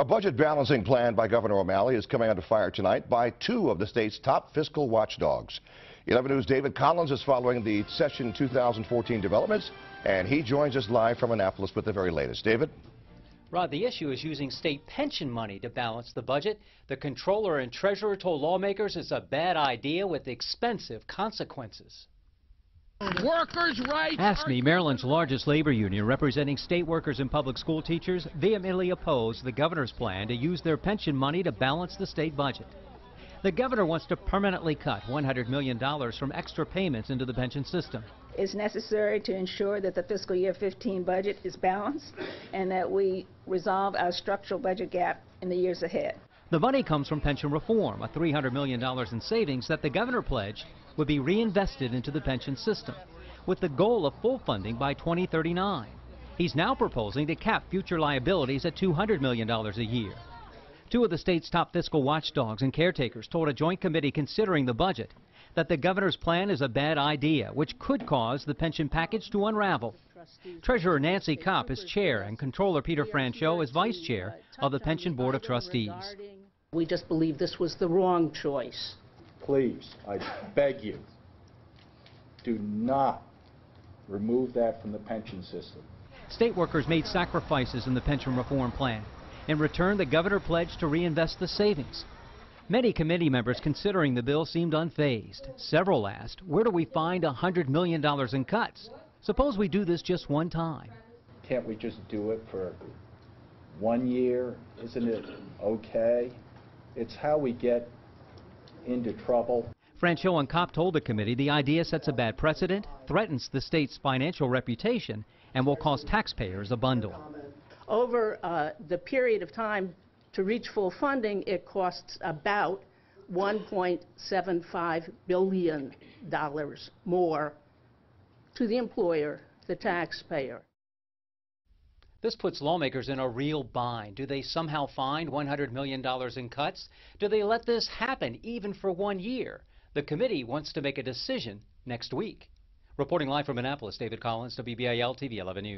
A budget balancing plan by Governor O'Malley is coming under fire tonight by two of the state's top fiscal watchdogs. 11 News' David Collins is following the session 2014 developments, and he joins us live from Annapolis with the very latest. David? Rod, the issue is using state pension money to balance the budget. The comptroller and treasurer told lawmakers it's a bad idea with expensive consequences. Workers' rights. AFSCME, Maryland's largest labor union representing state workers and public school teachers, vehemently oppose the governor's plan to use their pension money to balance the state budget. The governor wants to permanently cut $100 million from extra payments into the pension system. It's necessary to ensure that the fiscal year 15 budget is balanced and that we resolve our structural budget gap in the years ahead. The money comes from pension reform, a $300 million in savings that the governor pledged would be reinvested into the pension system, with the goal of full funding by 2039. He's now proposing to cap future liabilities at $200 million a year. Two of the state's top fiscal watchdogs and caretakers told a joint committee considering the budget that the governor's plan is a bad idea, which could cause the pension package to unravel. Treasurer Nancy Kopp is chair and Comptroller Peter Franchot is vice chair of the Pension Board of Trustees. We just believe this was the wrong choice. Please, I beg you, do not remove that from the pension system. State workers made sacrifices in the pension reform plan. In return, the governor pledged to reinvest the savings. Many committee members considering the bill seemed unfazed. Several asked, where do we find $100 million in cuts? Suppose we do this just one time. Can't we just do it for one year? Isn't it okay? It's how we get into trouble. Franchot and Kopp told the committee the idea sets a bad precedent, threatens the state's financial reputation, and will cost taxpayers a bundle. Over uh, the period of time to reach full funding, it costs about $1.75 billion more to the employer, the taxpayer. This puts lawmakers in a real bind. Do they somehow find $100 million in cuts? Do they let this happen even for one year? The committee wants to make a decision next week. Reporting live from Annapolis, David Collins, WBAL TV 11 News.